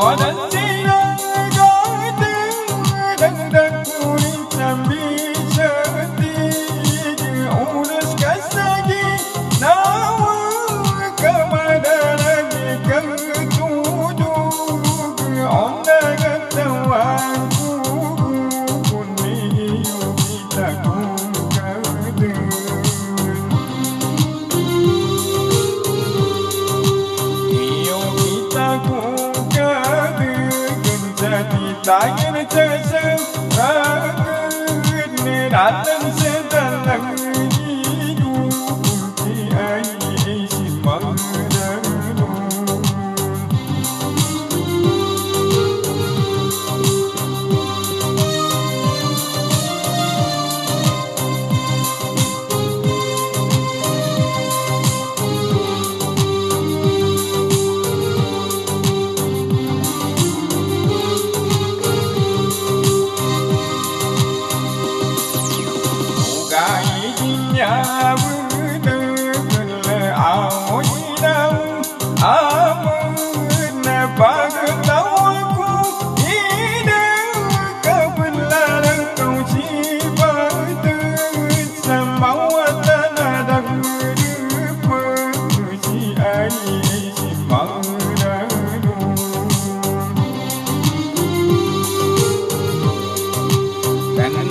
Jordan. i Sayın tezim, öğrünün adımsın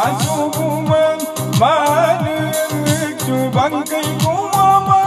Masu kuman malin bankai kuma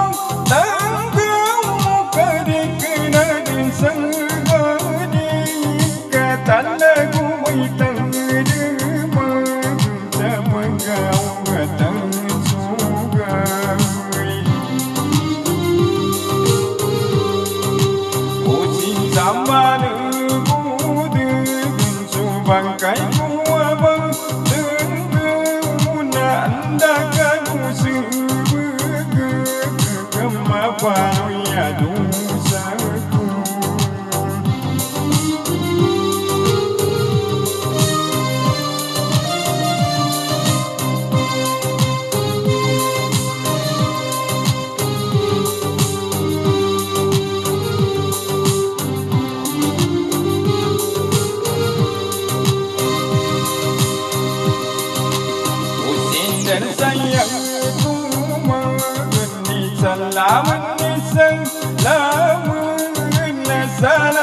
fáwọn yàdùn. Salam.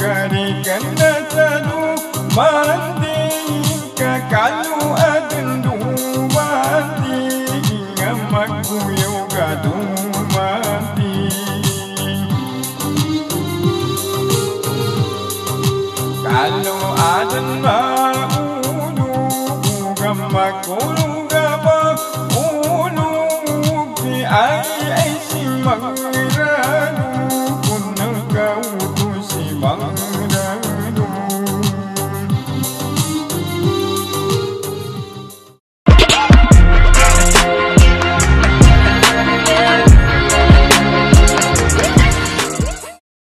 கனி கண்ணதனு மந்திக்க கல்லு அதில்